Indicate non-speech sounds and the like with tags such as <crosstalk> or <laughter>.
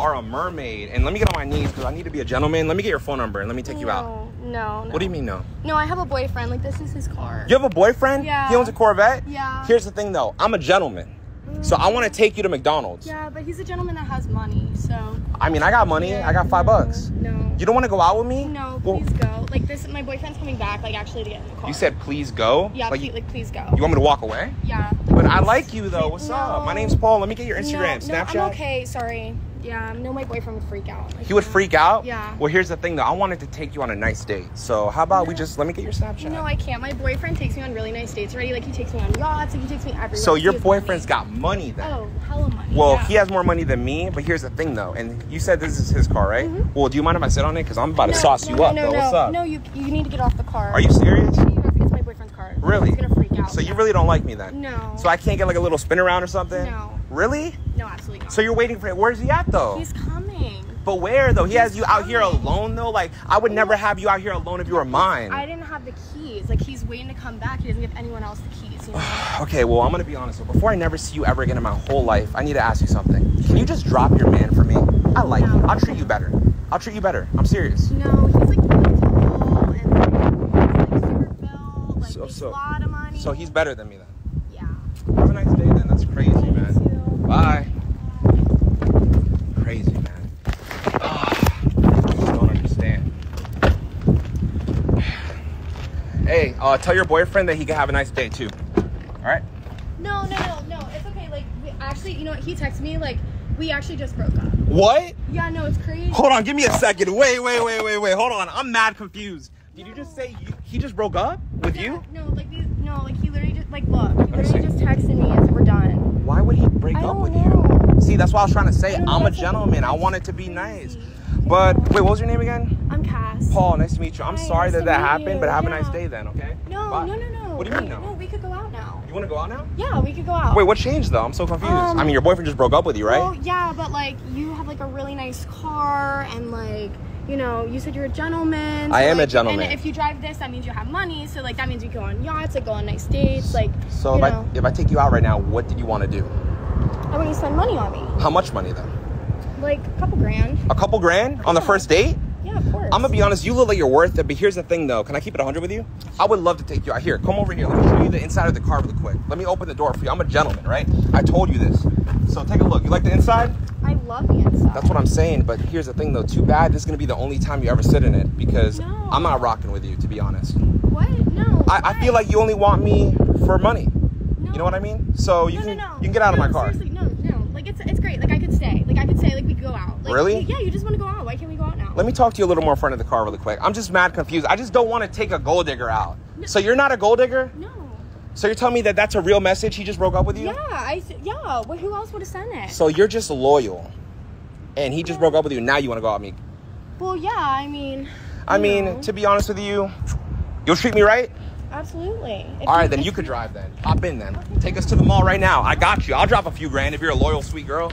are a mermaid. And let me get on my knees because I need to be a gentleman. Let me get your phone number and let me take you out. No, no, no. What do you mean no? No, I have a boyfriend. Like this is his car. You have a boyfriend? Yeah. He owns a Corvette? Yeah. Here's the thing though, I'm a gentleman. So I want to take you to McDonald's. Yeah, but he's a gentleman that has money, so. I mean, I got money. I got five No, bucks. No. You don't want to go out with me? No, Well, please go. Like this, my boyfriend's coming back. Like actually to get in the car. you said please go? Yeah, Like, please, like please go. you want me to walk away? yeah. But I like you though. What's No. up? My name's Paul. Let me get your Instagram, no, Snapchat. No, I'm okay. Sorry. Yeah, no, my boyfriend would freak out. Like, He would no. freak out? Yeah. Well, here's the thing though. I wanted to take you on a nice date. So how about we just let me get your Snapchat? No, I can't. My boyfriend takes me on really nice dates already. Like he takes me on yachts. Like he takes me everywhere. so your boyfriend's money. got money then? Oh, hella money. Well, yeah. he has more money than me, but here's the thing though. And you said this is his car, right? Mhm. Well, do you mind if I sit on it? Because I'm about to sauce no, you up, no, though. No, What's up? No, you you need to get off the car. Are you serious? You need to get off- It's my boyfriend's car. Really? He's gonna freak out. So you really don't like me then? No. So I can't get like a little spin around or something? No. Really? No, absolutely not. So you're waiting for it. Where's he at though? He's coming. but where though? He has He's you out here alone though? Like I would never have you out here alone if you were mine. I didn't have the keys. Like he's waiting to come back. He doesn't give anyone else the keys. You know? <sighs> Okay, well, I'm gonna be honest. Before I never see you ever again in my whole life, I need to ask you something. Can you just drop your man for me? I like No. you. I'll treat you better. I'll treat you better. I'm serious. no, he's like tall and like, like super built. Like So- so- a lot of money. So he's better than me then. Yeah. Have a nice day then. That's crazy, You man. too. Bye. Crazy, man. Ah, I just don't understand. Hey, uh, tell your boyfriend that he can have a nice day too. All right? No, no, no, no. It's okay. Like we actually, you know what? He texted me like we actually just broke up. What? Yeah, no, it's crazy. Hold on, give me a second. Wait, wait, wait, wait, wait. Hold on. I'm mad confused. Did you just say you, he just broke up with you? No, like these, no, like he literally just like look, he literally just texted me and said we're done. Why would he break I up with know. you? See, that's what I was trying to say. I don't know, I'm a gentleman. I crazy. want it to be nice. But wait, what was your name again? Paul, nice to meet you. I'm Hi, sorry nice that that happened, you. but have a nice day then, okay? No, Bye. no, no, no. What do you mean no? No, we could go out now. You want to go out now? Yeah, we could go out. Wait, what changed though? I'm so confused. Um, I mean, your boyfriend just broke up with you, right? Well, yeah, but like you have like a really nice car and like you know you said you're a gentleman. I am a gentleman. And if you drive this, that means you have money. So like that means you go on yachts, like go on nice dates, like. so you if know, I if I take you out right now, what did you want to do? I want you to spend money on me, How much money then? like a couple grand. A couple grand on the first date? Yeah, of course. I'm gonna be honest, you look like you're worth it, but here's the thing though. Can I keep it 100 with you? I would love to take you out. Here, come over here. Let me show you the inside of the car really quick. Let me open the door for you. I'm a gentleman, right? I told you this. So take a look. You like the inside? I love the inside. That's what I'm saying, but here's the thing though. Too bad this is gonna be the only time you ever sit in it because No. I'm not rocking with you, to be honest. What? No. I, I feel like you only want me for money. No. You know what I mean? So you no, can no, no. you can get out of my car. Seriously, no, no. Like it's it's great. Like I could stay. Like I could say like we could go out. Like, Really? Yeah, you just want to go out. Why can't we go out? Let me talk to you a little more in front of the car really quick. I'm just mad confused. I just don't want to take a gold digger out. So you're not a gold digger? No. So you're telling me that that's a real message? He just broke up with you? Yeah, I yeah. Well, who else would have sent it? So you're just loyal, and he just broke up with you. Now you want to go out with me? well, yeah. I mean. I mean, know, to be honest with you, you'll treat me right. absolutely. If All right, then you could drive. Then hop in. Then take us to the mall right now. I got you. I'll drop a few grand if you're a loyal, sweet girl.